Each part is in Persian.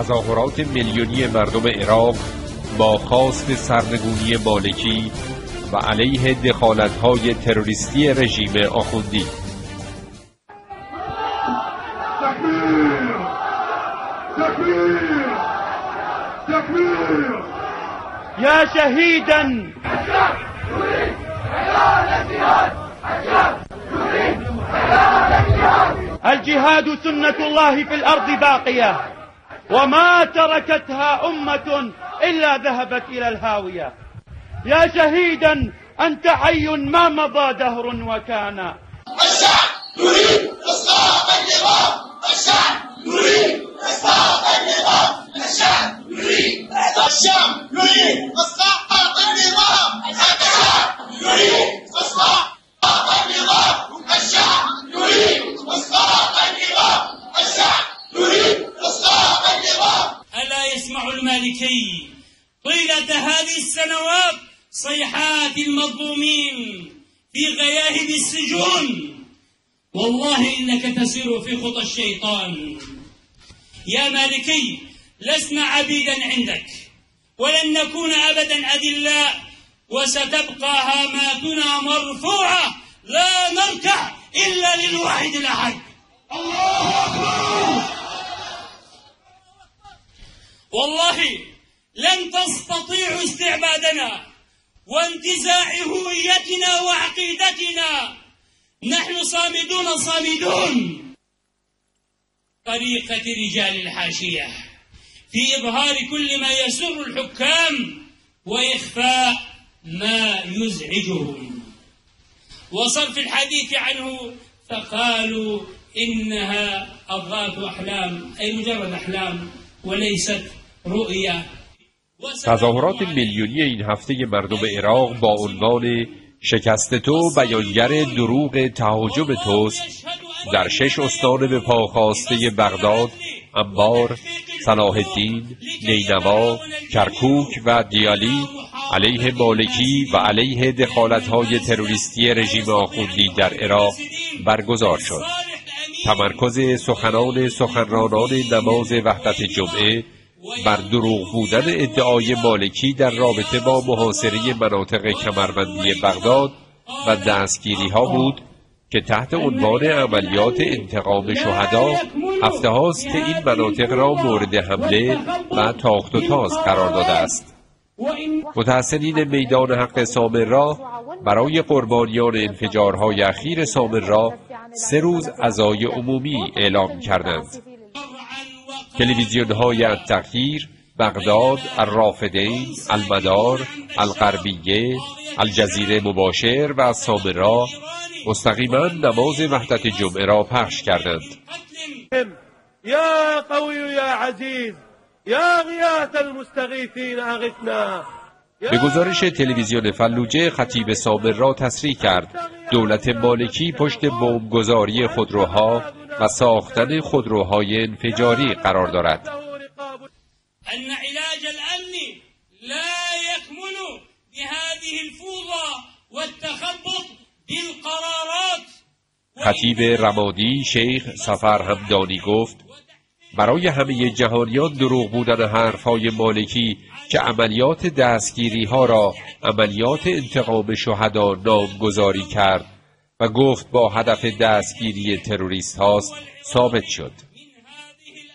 تظاهرات میلیونی مردم عراق با خواست سرنگونی مالکی و علیه دخالت‌های تروریستی رژیم آخوندی. يا شهيدا الجهاد سنة الله في الأرض باقية. وما تركتها أمة إلا ذهبت إلى الهاوية. يا شهيدا أنت حي ما مضى دهر وكان. الشعب يريد إصلاح النظام. الشعب يريد إصلاح النظام. الشعب يريد الشعب يريد إصلاح النظام الشعب يريد إصلاح النظام الشعب يريد إصلاح النظام الشعب يريد إصلاح النظام ألا يسمع المالكي طيلة هذه السنوات صيحات المظلومين في غياهب السجون. والله إنك تسير في خطى الشيطان. يا مالكي لسنا عبيدا عندك. ولن نكون أبدا أذلاء وستبقى هاماتنا مرفوعة. لا نركع إلا للواحد الأحد. الله أكبر. والله لن تستطيعوا استعبادنا وانتزاع هويتنا وعقيدتنا. نحن صامدون صامدون. طريقة رجال الحاشية في إظهار كل ما يسر الحكام وإخفاء ما يزعجهم. وصرف الحديث عنه فقالوا إنها أضغاث أحلام أي مجرد أحلام وليست رؤيا تظاهرات میلیونی این هفته مردم عراق با عنوان شکست تو بیانگر دروغ تهاجم توست در شش استان به پا خواسته بغداد، انبار، صلاح الدین، نینوا، کرکوک و دیالی علیه مالکی و علیه دخالت‌های تروریستی رژیم آخوندی در عراق برگزار شد. تمرکز سخنان سخنرانان نماز وحدت جمعه بر دروغ بودن ادعای مالکی در رابطه با محاصره مناطق کمربندی بغداد و دستگیری ها بود که تحت عنوان عملیات انتقام شهدا هفته هاست که این مناطق را مورد حمله و تاخت و تاز قرار داده است. متحسنین میدان حق سامر را برای قربانیان انفجارهای اخیر سامر را سه روز عزای عمومی اعلام کردند. تلویزیون های التغییر بغداد الرافدین المدار الغربیه الجزیره مباشر و سامرا مستقیما نماز وحدت جمعه را پخش کردند. يا قوي يا عزيز يا غياث المستغيثين أغثنا به گزارش تلویزیون فلوجه خطیب سامر را تصریح کرد. دولت مالکی پشت بمبگذاری خودروها و ساختن خودروهای انفجاری قرار دارد. خطیب رمادی شیخ سفر همدانی گفت برای همه جهانیان دروغ بودن حرفهای مالکی که عملیات دستگیری ها را عملیات انتقام شهدا نامگذاری کرد. و گفت با هدف دستگیری تروریست هاست ثابت شد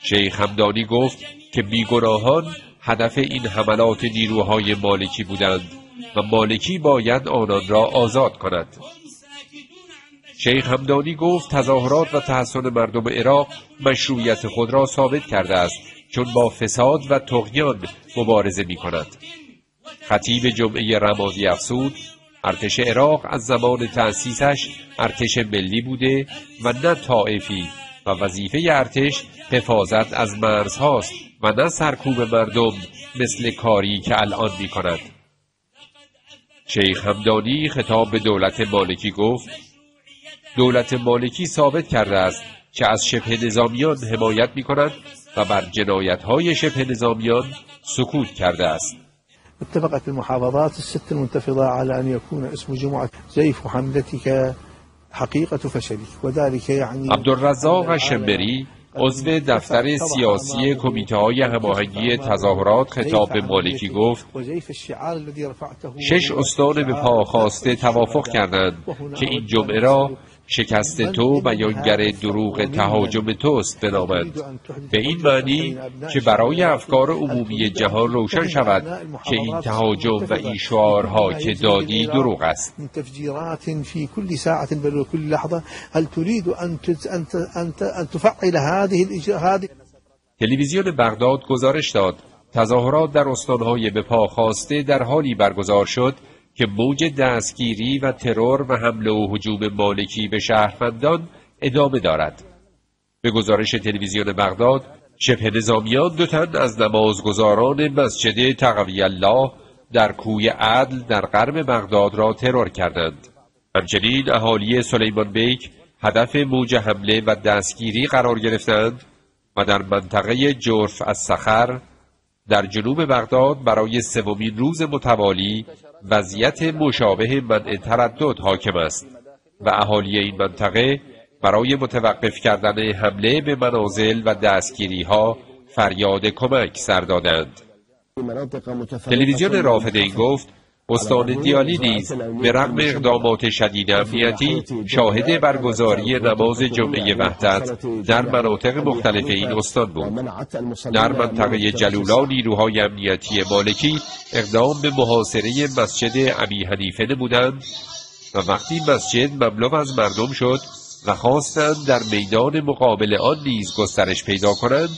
شیخ همدانی گفت که بیگناهان هدف این حملات نیروهای مالکی بودند و مالکی باید آنان را آزاد کند شیخ همدانی گفت تظاهرات و تحسن مردم عراق مشروعیت خود را ثابت کرده است چون با فساد و تغیان مبارزه می کند. خطیب جمعه رمادی افسود ارتش عراق از زمان تأسیسش ارتش ملی بوده و نه طائفی و وظیفه ارتش حفاظت از مرزهاست و نه سرکوب مردم مثل کاری که الان می کند. شیخ همدانی خطاب به دولت مالکی گفت دولت مالکی ثابت کرده است که از شبه نظامیان حمایت می کند و بر جنایت های شبه نظامیان سکوت کرده است. اتفقت المحافظات الست المنتفضة على أن يكون اسم جمعة زيف حملتك حقيقة فشلك وذلك يعني عبدالرزاق شمبری عضو دفتر سیاسی کمیته های هماهنگی تظاهرات خطاب به مالکی گفت شش استان به پا خواسته توافق کردند که این جمعه را شکست تو بیانگر دروغ تهاجم توست بنامند به این معنی که برای افکار عمومی جهان روشن شود که این تهاجم و این شعارها که دادی دروغ است. تلویزیون بغداد گزارش داد. تظاهرات در استانهای به پا خواسته در حالی برگزار شد که موج دستگیری و ترور و حمله و حجوم مالکی به شهروندان ادامه دارد. به گزارش تلویزیون بغداد شبه نظامیان دو تن از نمازگزاران مسجد تقوی الله در کوی عدل در غرب بغداد را ترور کردند. همچنین اهالی سلیمان بیک هدف موج حمله و دستگیری قرار گرفتند و در منطقه جرف از سخر در جنوب بغداد برای سومین روز متوالی وضعیت مشابه منع تردد حاکم است و اهالی این منطقه برای متوقف کردن حمله به منازل و دستگیری ها فریاد کمک سر دادند. تلویزیون رافدین گفت استان دیالی نیز به رغم اقدامات شدید امنیتی شاهد برگزاری نماز جمعه وحدت در مناطق مختلف این استان بود. در منطقه جلولا نیروهای امنیتی مالکی اقدام به محاصره مسجد ابی حنیفه نمودند و وقتی مسجد مملو از مردم شد و خواستند در میدان مقابل آن نیز گسترش پیدا کنند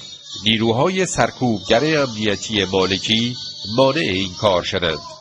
نیروهای سرکوبگر امنیتی مالکی مانع این کار شدند.